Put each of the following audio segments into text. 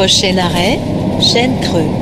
Prochain arrêt, Chêne Creux.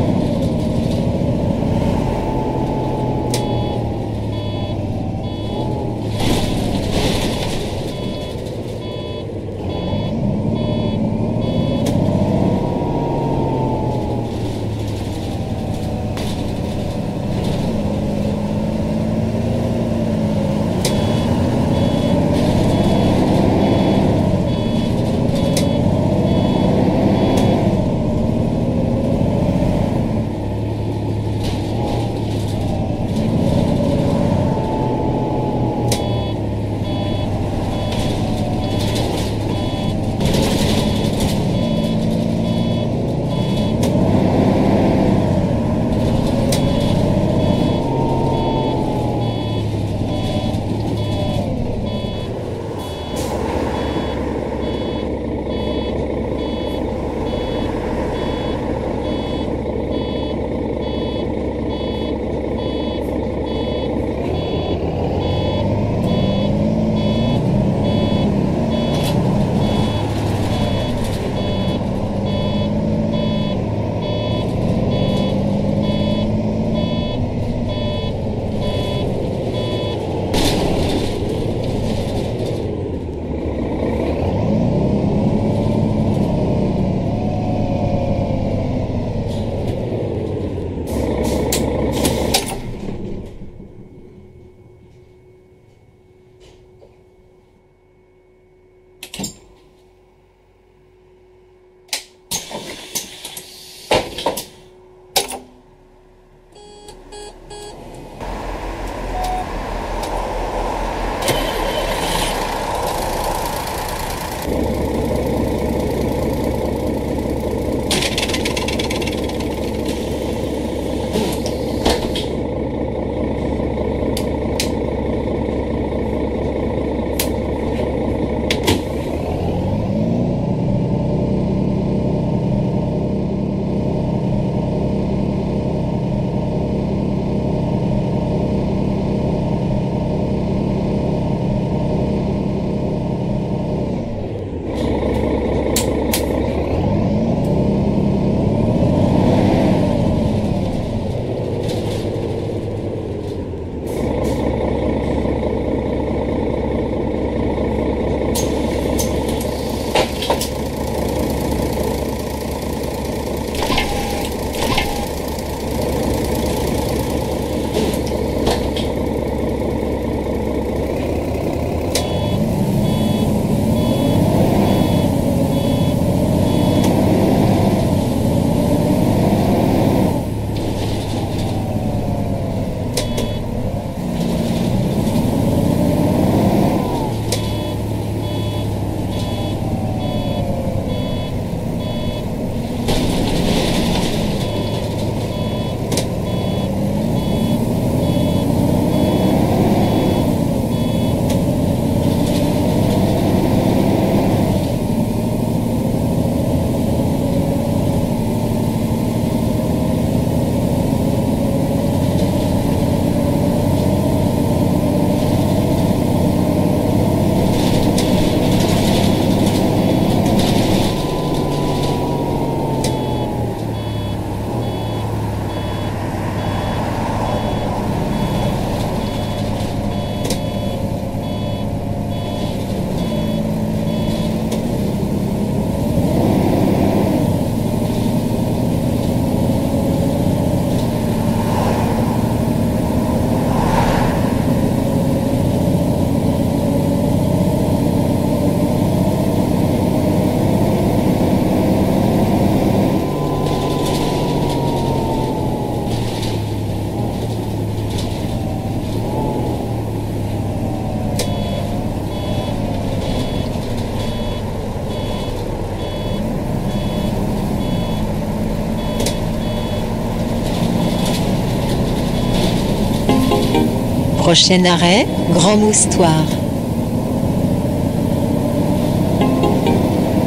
Prochain arrêt, Grand Moustoir.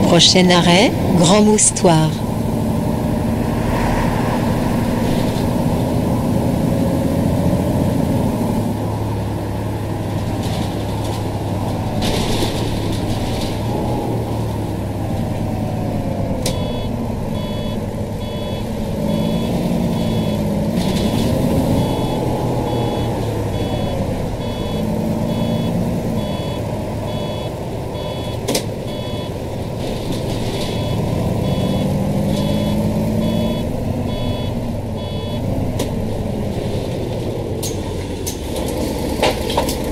Prochain arrêt, Grand Moustoir. Bonjour.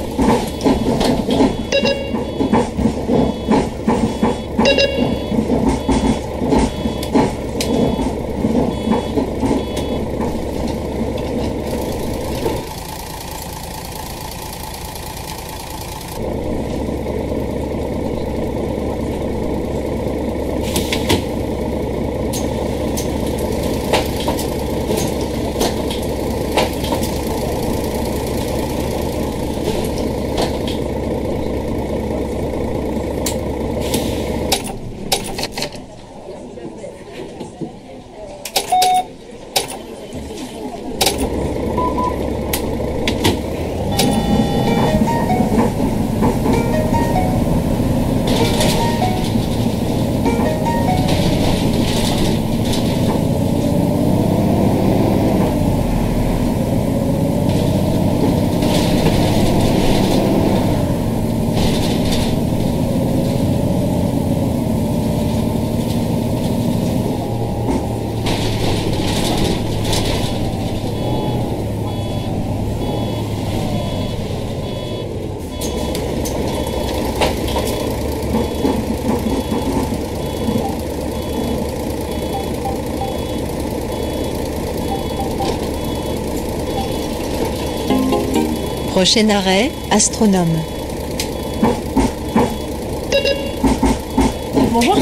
Prochain arrêt, astronome. Bonjour.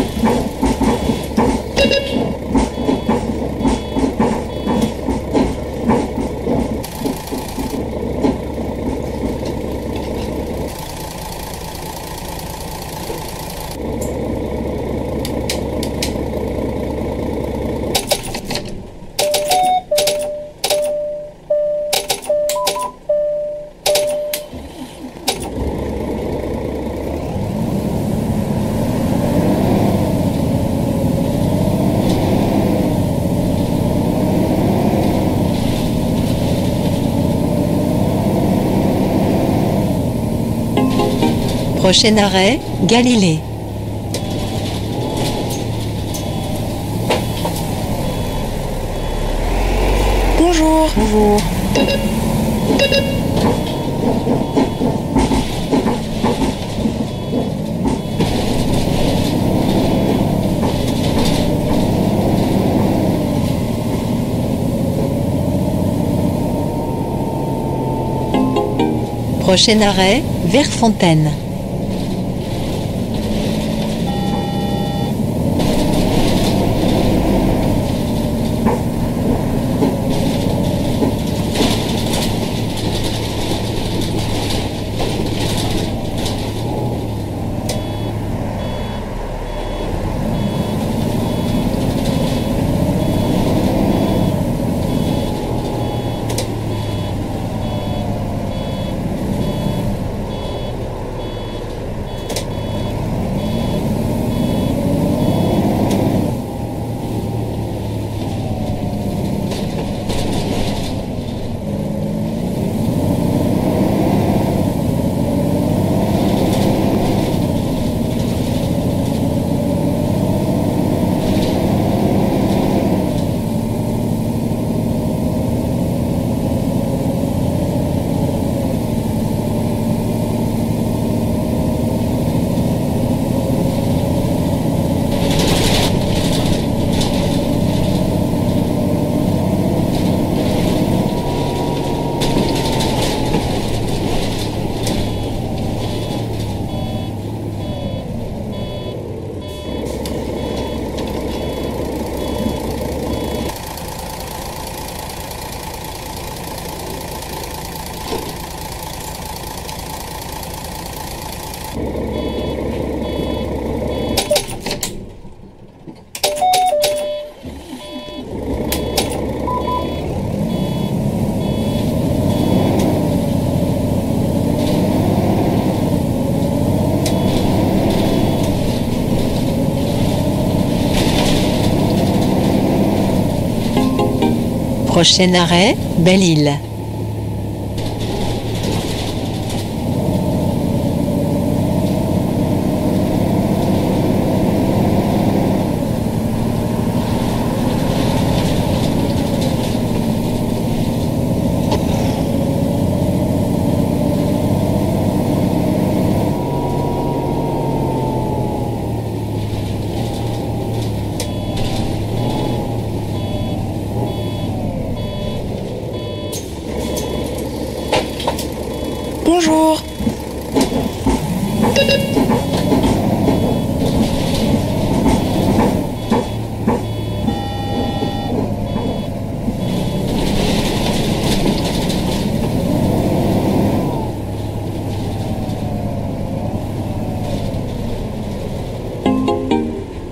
Prochain arrêt, Galilée. Bonjour. Bonjour. Prochain arrêt, Verfontaine. Prochain arrêt, Belle-Île.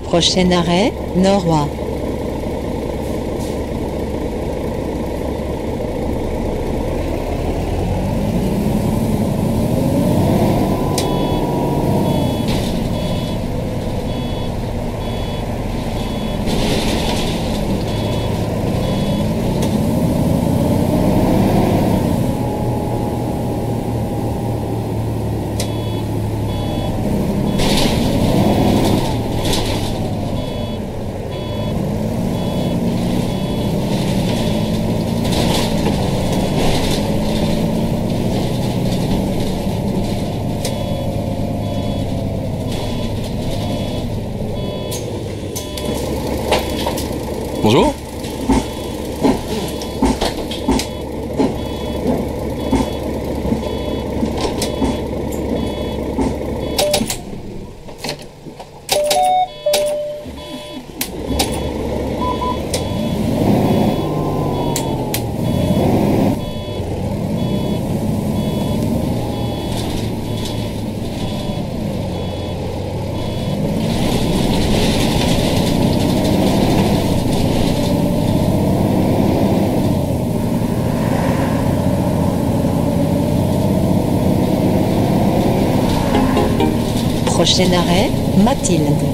Prochain arrêt, Norrois. Bonjour Arrêt, Mathilde.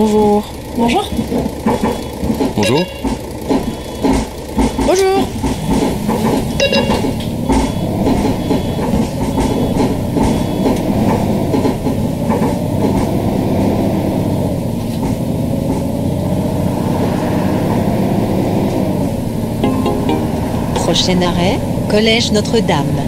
Bonjour. Bonjour. Bonjour. Bonjour. Prochain arrêt, Collège Notre-Dame.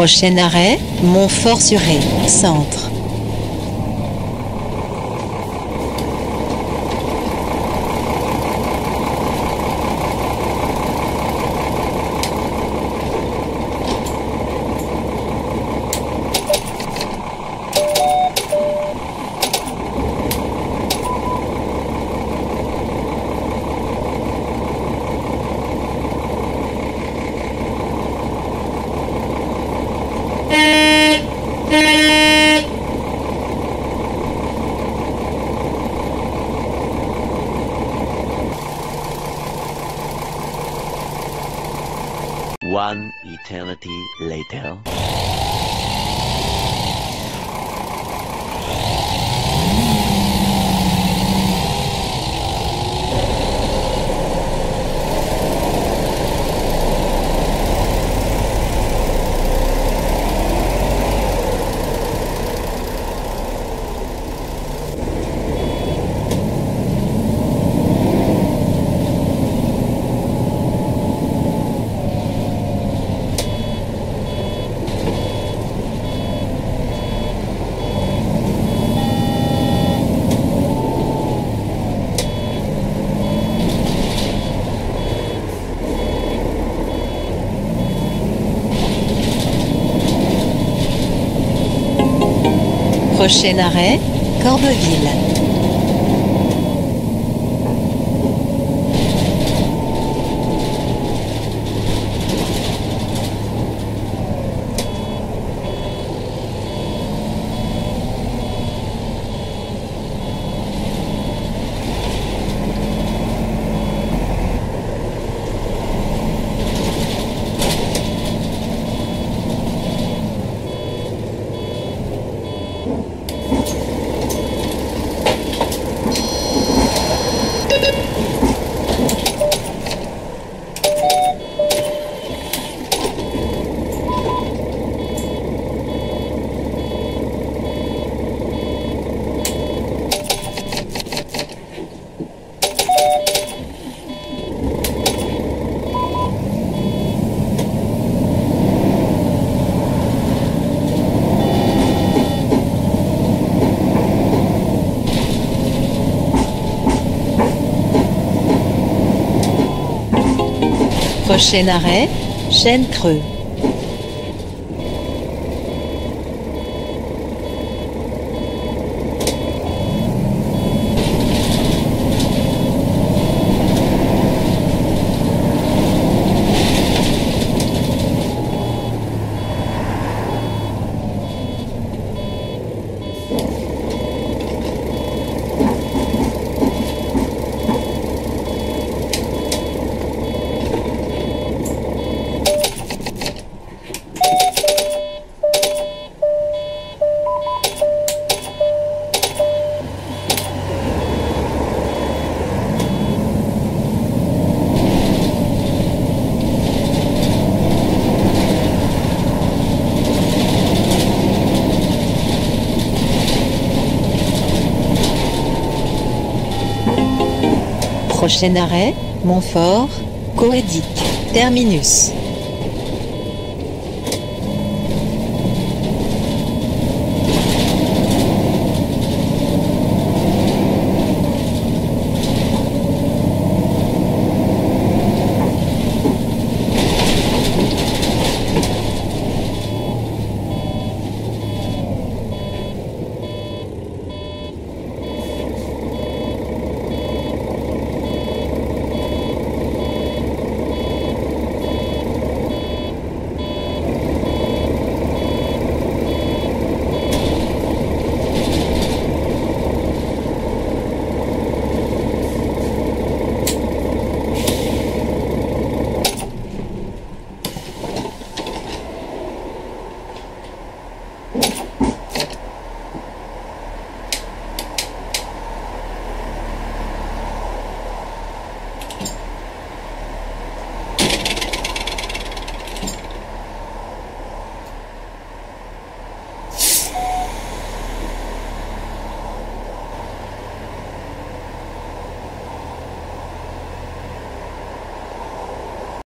Prochain arrêt, Montfort-sur-Ré, centre. Prochain arrêt, Corbeville. Prochain arrêt, Chêne Creux. Prochain arrêt, Montfort, Coédic, Terminus.